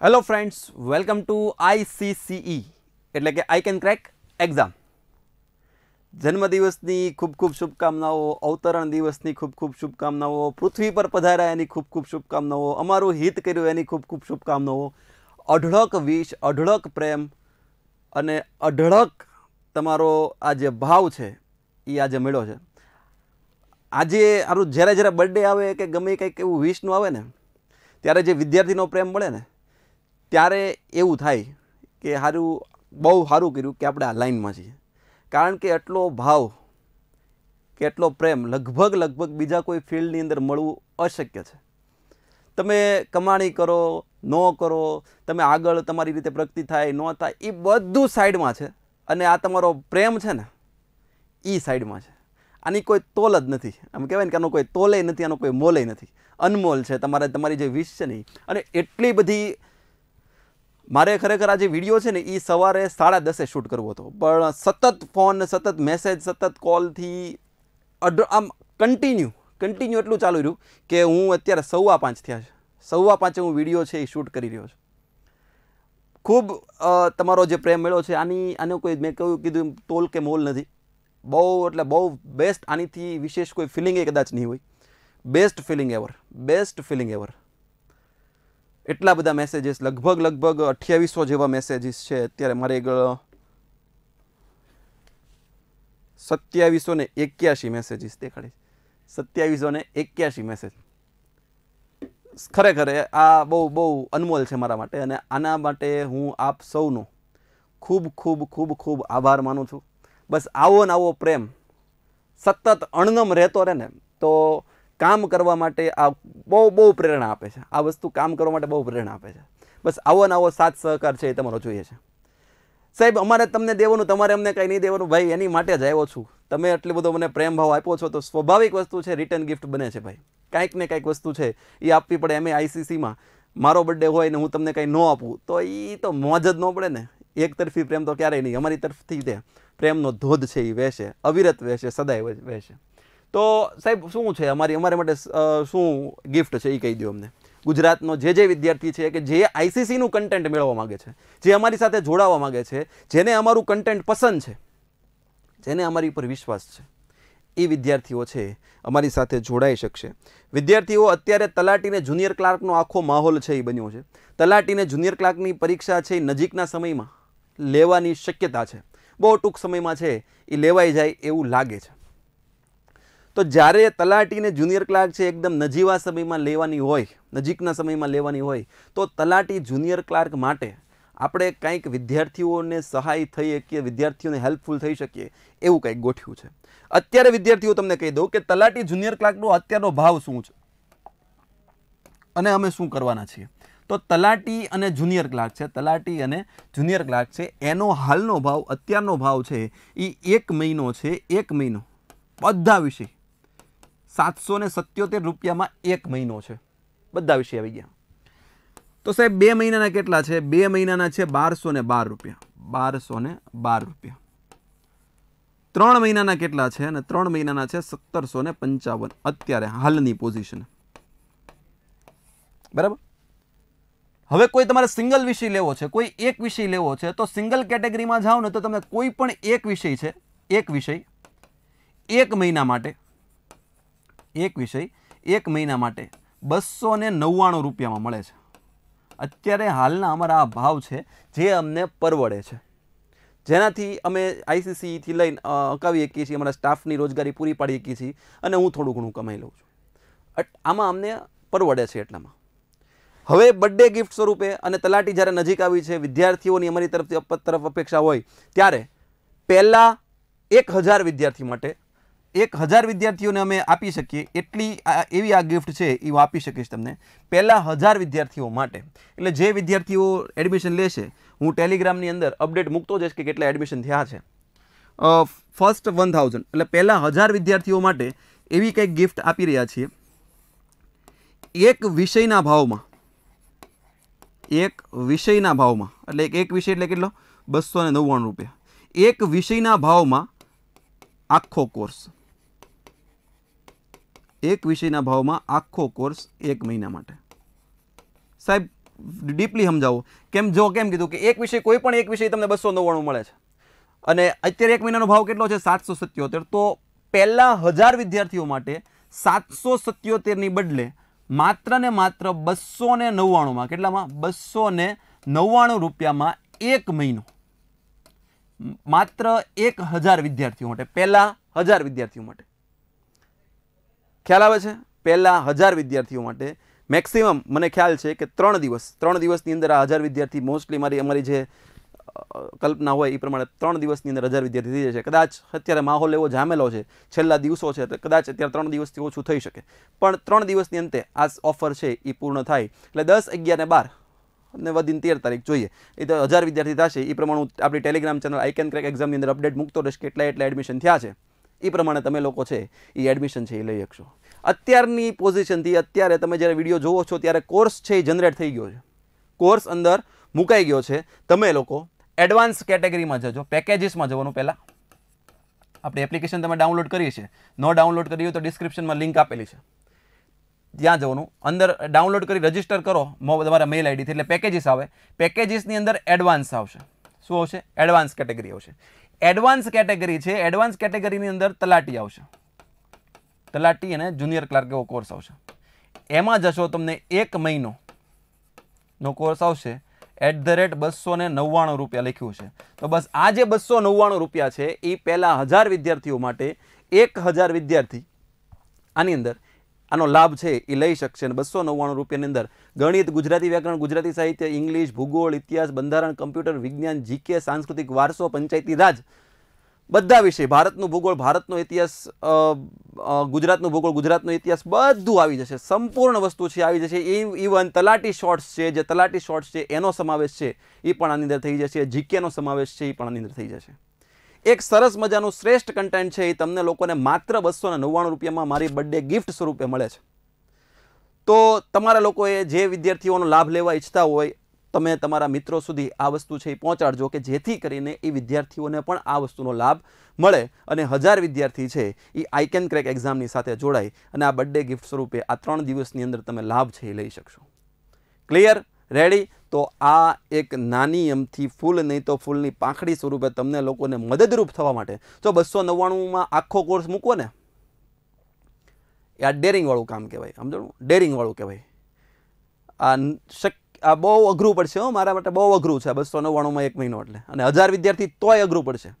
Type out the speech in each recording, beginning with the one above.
Hello friends welcome to ICCE એટલે કે આઈ can crack exam જન્મદિવસની ખૂબ ખૂબ શુભકામનાઓ, અવતરણ દિવસની ખૂબ ખૂબ શુભકામનાઓ, પૃથ્વી પર પધાર્યા એની ખૂબ ખૂબ શુભકામનાઓ, અમારું હિત કર્યું એની ખૂબ ખૂબ શુભકામનાઓ. અઢળક વિશ, અઢળક પ્રેમ અને અઢળક તમારો આ જે ભાવ છે, એ આજે મળ્યો છે. આજે આરું જ્યારે જ્યારે બર્થડે આવે કે ગમે કંઈક એવું વિશનું આવે ને, ત્યારે જે વિદ્યાર્થીનો પ્રેમ મળે ને ત્યારે એવું થાય કે સારું બહુ સારું કર્યું કે આપણે આ લાઈનમાં છીએ. કારણ કે એટલો ભાવ કે એટલો પ્રેમ લગભગ લગભગ બીજા કોઈ ફિલ્ડની અંદર મળવું અશક્ય છે. તમે કમાણી કરો, ન કરો, તમે આગળ તમારી રીતે પ્રગતિ થાય, ન થાય એ બધું સાઈડમાં છે. અને આ તમારો પ્રેમ છે ને એ સાઈડમાં છે. આની કોઈ તોલ જ નથી. આમ કહેવાય ને કે આનો કોઈ તોલે નથી, આનો કોઈ મોલે નથી. અનમોલ છે તમારે, તમારી જે વિશ છે ને અને એટલી બધી મારે ખરેખર આ જે વીડિયો છે ને એ સવારે સાડા દસે શૂટ કરવો હતો. પણ સતત ફોન સતત મેસેજ સતત કોલથી આમ કન્ટિન્યુ કન્ટિન્યુ એટલું ચાલુ રહ્યું કે હું અત્યારે સવા પાંચ થયા છે. સવા પાંચે હું વીડિયો છે એ શૂટ કરી રહ્યો છું. ખૂબ તમારો જે પ્રેમ મળ્યો છે આની, આનો કોઈ મેં કહ્યું, કીધું તોલ કે મોલ નથી. બહુ, એટલે બહુ બેસ્ટ આનીથી વિશેષ કોઈ ફિલિંગ એ કદાચ નહીં હોય. Best feeling ever best feeling ever એટલા બધા મેસેજીસ લગભગ લગભગ અઠ્યાવીસો જેવા મેસેજીસ છે. અત્યારે મારે એક સત્યાવીસો ને એક્યાસી મેસેજીસ દેખાડે સત્યાવીસો ને એક્યાસી મેસેજ ખરેખર આ બહુ બહુ અનમોલ છે મારા માટે અને આના માટે હું આપ સૌનો ખૂબ ખૂબ ખૂબ ખૂબ આભાર માનું છું. બસ આવો ને આવો પ્રેમ. સતત અણનમ રહેતો રહે ને, તો કામ કરવા માટે આ બહુ બહુ પ્રેરણા આપે છે. આ વસ્તુ કામ કરવા માટે બહુ પ્રેરણા આપે છે. બસ આવો ને આવો સાથ સહકાર છે એ તમારો જોઈએ છે. સાહેબ, અમારે તમને દેવાનું, તમારે અમને કંઈ નહીં દેવાનું. ભાઈ, એની માટે જ આવ્યો છું. તમે એટલો બધો મને પ્રેમ ભાવ આપ્યો છો તો સ્વાભાવિક વસ્તુ છે રિટર્ન ગિફ્ટ બને છે ભાઈ. કાંઈક ને કાંઈક વસ્તુ છે, એ આપવી પડે એમ આઈસીસીમાં મારો બર્થડે હોય ને હું તમને કંઈ ન આપું, તો એ તો મોજ જ ન પડે ને. એક તરફી પ્રેમ તો ક્યારેય નહીં, અમારી તરફથી તે પ્રેમનો ધોધ છે એ વહેશે, અવિરત વહેશે, સદાય વહેશે. તો સાહેબ, શું છે અમારી, અમારા માટે શું ગિફ્ટ છે એ કહી દો અમને? ગુજરાતનો જે જે વિદ્યાર્થી છે કે જે આઈસીસીનું કન્ટેન્ટ મેળવવા માગે છે, જે અમારી સાથે જોડાવા માગે છે, જેને અમારું કન્ટેન્ટ પસંદ છે, જેને અમારી ઉપર વિશ્વાસ છે એ વિદ્યાર્થીઓ છે અમારી સાથે જોડાઈ શકશે. વિદ્યાર્થીઓ, અત્યારે તલાટીને જુનિયર ક્લાર્કનો આખો માહોલ છે એ બન્યો છે. તલાટીને જુનિયર ક્લાર્કની પરીક્ષા છે એ નજીકના સમયમાં લેવાની શક્યતા છે. બહુ ટૂંક સમયમાં છે એ લેવાઈ જાય એવું લાગે છે. તો જ્યારે તલાટીને જુનિયર ક્લાર્ક છે, એકદમ નજીવા સમયમાં લેવાની હોય, નજીકના સમયમાં લેવાની હોય, તો તલાટી જુનિયર ક્લાર્ક માટે આપણે કંઈક વિદ્યાર્થીઓને સહાય થઈ શકીએ, વિદ્યાર્થીઓને હેલ્પફુલ થઈ શકીએ, એવું કંઈક ગોઠવ્યું છે. અત્યારે વિદ્યાર્થીઓ તમને કહી દઉં કે તલાટી જુનિયર ક્લાર્કનો અત્યારનો ભાવ શું છે? અને અમે શું કરવાના છીએ? તો તલાટી અને જુનિયર ક્લાર્ક છે, તલાટી અને જુનિયર ક્લાર્ક છે, એનો હાલનો ભાવ, અત્યારનો ભાવ છે એ એક મહિનો છે, એક મહિનો. બધા વિષય સાતસો ને સત્યોતેર રૂપિયામાં એક મહિનો છે. બધા વિષય આવી ગયા. તો સાહેબ, બે મહિનાના કેટલા છે? બે મહિનાના છે બારસો ને બાર રૂપિયા. બારસો ને બાર રૂપિયા. ત્રણ મહિનાના કેટલા છે અને ત્રણ મહિનાના છે સત્તરસો ને પંચાવન. અત્યારે હાલની પોઝિશન બરાબર? હવે કોઈ તમારે સિંગલ વિષય લેવો છે, કોઈ એક વિષય લેવો છે, તો સિંગલ કેટેગરીમાં જાઓ ને તો તમને કોઈ પણ એક વિષય છે, એક વિષય, એક મહિના માટે. એક વિષય એક મહિના માટે બસો ને નવ્વાણું રૂપિયામાં મળે છે. અત્યારે હાલના અમારા આ ભાવ છે જે અમને પરવડે છે. જેનાથી અમે આઈસીસીથી લઈને અકાવી શકીએ છીએ, અમારા સ્ટાફની રોજગારી પૂરી પાડી શકીએ છીએ અને હું થોડું ઘણું કમાઈ લઉં છું. આમાં અમને પરવડે છે એટલામાં. હવે બર્થડે ગિફ્ટ સ્વરૂપે અને તલાટી જ્યારે નજીક આવી છે, વિદ્યાર્થીઓની અમારી તરફથી તરફ અપેક્ષા હોય, ત્યારે પહેલાં એક હજાર વિદ્યાર્થી માટે એક હજાર વિદ્યાર્થીઓને અમે આપી શકીએ, એટલી એવી આ ગિફ્ટ છે, એ હું આપી શકીશ તમને. પહેલાં હજાર વિદ્યાર્થીઓ માટે, એટલે જે વિદ્યાર્થીઓ એડમિશન લેશે, હું ટેલિગ્રામની અંદર અપડેટ મૂકતો જઈશ કે કેટલા એડમિશન થયા છે. ફર્સ્ટ વન થાઉઝન્ડ એટલે પહેલાં હજાર વિદ્યાર્થીઓ માટે એવી કંઈક ગિફ્ટ આપી રહ્યા છીએ. એક વિષયના ભાવમાં, એક વિષયના ભાવમાં, એટલે એક વિષય એટલે કેટલો? બસો ને નવ્વાણું રૂપિયા. એક વિષયના ભાવમાં આખો કોર્સ એક વિષયના ભાવમાં આખો કોર્સ એક મહિના માટે. સાહેબ, ડીપલી સમજાવો. કેમ જો કેમ કીધું કે એક વિષય કોઈ પણ એક વિષય તમને બસો નવ્વાણું મળે છે. અને અત્યારે એક મહિનાનો ભાવ કેટલો છે? સાતસો સત્યોતેર. તો પહેલાં હજાર વિદ્યાર્થીઓ માટે સાતસો સત્યોતેરની બદલે માત્ર ને માત્ર બસો ને નવ્વાણુંમાં, કેટલામાં? બસો ને નવ્વાણું રૂપિયામાં એક મહિનો. માત્ર એક હજાર વિદ્યાર્થીઓ માટે. પહેલાં હજાર વિદ્યાર્થીઓ માટે. ખ્યાલ આવે છે? પહેલાં હજાર વિદ્યાર્થીઓ માટે મેક્સિમમ મને ખ્યાલ છે કે ત્રણ દિવસ. ત્રણ દિવસની અંદર આ હજાર વિદ્યાર્થી મોસ્ટલી મારી અમારી જે કલ્પના હોય એ પ્રમાણે ત્રણ દિવસની અંદર હજાર વિદ્યાર્થી થઈ જશે. કદાચ અત્યારે માહોલ એવો જામેલો છે, છેલ્લા દિવસો છે, તો કદાચ અત્યારે ત્રણ દિવસથી ઓછું થઈ શકે. પણ ત્રણ દિવસની અંતે આ ઓફર છે એ પૂર્ણ થાય. એટલે દસ, અગિયાર ને બાર અને વધીને તેર તારીખ જોઈએ. એ તો હજાર વિદ્યાર્થી થશે. એ પ્રમાણે હું આપણી Telegram channel I can crack એક્ઝામની અંદર અપડેટ મૂકતો રહીશ કેટલા એટલા એડમિશન થયા છે. એ પ્રમાણે તમે લોકો છે એ એડમિશન છે એ લઈ શકશો. અત્યારની પોઝિશનથી અત્યારે તમે જ્યારે વીડિયો જોવો છો, ત્યારે કોર્સ છે એ જનરેટ થઈ ગયો છે. કોર્સ અંદર મુકાઈ ગયો છે. તમે લોકો એડવાન્સ કેટેગરીમાં જજો પેકેજીસમાં જવાનું પહેલાં. આપણે એપ્લિકેશન તમે ડાઉનલોડ કરીએ છીએ ન ડાઉનલોડ કરી તો ડિસ્ક્રિપ્શનમાં લિંક આપેલી છે. ત્યાં જવાનું. અંદર ડાઉનલોડ કરી રજિસ્ટર કરો. તમારા મેલ આઈડીથી એટલે પેકેજીસ આવે. પેકેજીસની અંદર એડવાન્સ આવશે. શું આવશે? એડવાન્સ કેટેગરી આવશે. એડવાન્સ કેટેગરી છે એડવાન્સ કેટેગરીની અંદર તલાટી આવશે. તલાટી અને જુનિયર ક્લાર્ક એવો કોર્સ આવશે. એમાં જશો તમને એક મહિનો નો કોર્સ આવશે. એટ ધ રેટ બસો ને નવ્વાણું રૂપિયા લખ્યું છે. તો બસ આ જે બસો નવ્વાણું રૂપિયા છે, એ પહેલાં હજાર વિદ્યાર્થીઓ માટે એક હજાર વિદ્યાર્થી આની અંદર આનો લાભ છે એ લઈ શકશે. અને બસો નવ્વાણું રૂપિયાની અંદર ગણિત, ગુજરાતી વ્યાકરણ, ગુજરાતી સાહિત્ય, ઇંગ્લિશ, ભૂગોળ, ઇતિહાસ, બંધારણ, કમ્પ્યુટર વિજ્ઞાન, જીકે, સાંસ્કૃતિક વારસો, પંચાયતી રાજ બધા વિષય ભારતનું ભૂગોળ, ભારતનો ઇતિહાસ ગુજરાતનું ભૂગોળ, ગુજરાતનો ઇતિહાસ બધું આવી જશે. સંપૂર્ણ વસ્તુ છે, આવી જશે. એ ઇવન તલાટી શોર્ટ્સ છે, જે તલાટી શોર્ટ્સ છે, એનો સમાવેશ છે, એ પણ આની અંદર થઈ જશે. જીકેનો સમાવેશ છે, એ પણ આની અંદર થઈ જશે. એક સરસ મજાનું શ્રેષ્ઠ કન્ટેન્ટ છે એ તમને લોકોને માત્ર બસો ને નવ્વાણું રૂપિયામાં મારી બર્થડે ગિફ્ટ સ્વરૂપે મળે છે. તો તમારા લોકોએ જે વિદ્યાર્થીઓનો લાભ લેવા ઈચ્છતા હોય, તમે તમારા મિત્રો સુધી આ વસ્તુ છે એ પહોંચાડજો કે જેથી કરીને એ વિદ્યાર્થીઓને પણ આ વસ્તુનો લાભ મળે અને હજાર વિદ્યાર્થી છે એ આઈ કેન ક્રેક એક્ઝામની સાથે જોડાય અને આ બર્થડે ગિફ્ટ સ્વરૂપે આ ત્રણ દિવસની અંદર તમે લાભ છે એ લઈ શકશો. ક્લિયર રેડી તો આ એક નાની એમથી ફૂલ, નહીં તો ફૂલની પાંખડી સ્વરૂપે તમને લોકોને મદદરૂપ થવા માટે. જો બસો નવ્વાણુંમાં આખો કોર્સ મૂકો ને. એ આ ડેરિંગવાળું કામ કહેવાય, સમજણું? ડેરિંગવાળું કહેવાય. આ શક, આ બહુ અઘરું પડશે હો, મારા માટે બહુ અઘરું છે બસો નવ્વાણુંમાં એક મહિનો એટલે. અને હજાર વિદ્યાર્થી તોય અઘરું પડશે.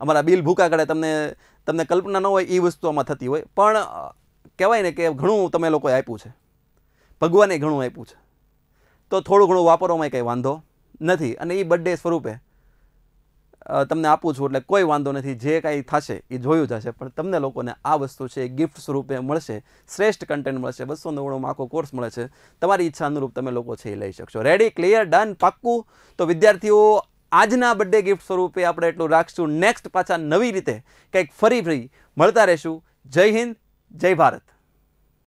અમારા બિલ ભૂકા કાઢે તમને તમને કલ્પના ન હોય એ વસ્તુ આમાં થતી હોય. પણ કહેવાય ને કે ઘણું તમે લોકોએ આપ્યું છે. ભગવાને ઘણું આપ્યું છે. તો થોડું ઘણું વાપરવામાં કંઈ વાંધો નથી. અને એ બર્થડે સ્વરૂપે તમને આપું છું, એટલે કોઈ વાંધો નથી. જે કાંઈ થશે એ જોયું જશે પણ તમને લોકોને આ વસ્તુ છે એ ગિફ્ટ સ્વરૂપે મળશે, શ્રેષ્ઠ કન્ટેન્ટ મળશે, બસો નવ્વાણુંમાં આખો કોર્સ મળે છે. તમારી ઈચ્છા અનુરૂપ તમે લોકો છે એ લઈ શકશો. રેડી ક્લિયર ડન પાક્કું? તો વિદ્યાર્થીઓ, આજના બર્થડે ગિફ્ટ સ્વરૂપે આપણે એટલું રાખશું. નેક્સ્ટ પાછા નવી રીતે કંઈક ફરી ફરી મળતા રહેશું. જય હિન્દ, જય ભારત.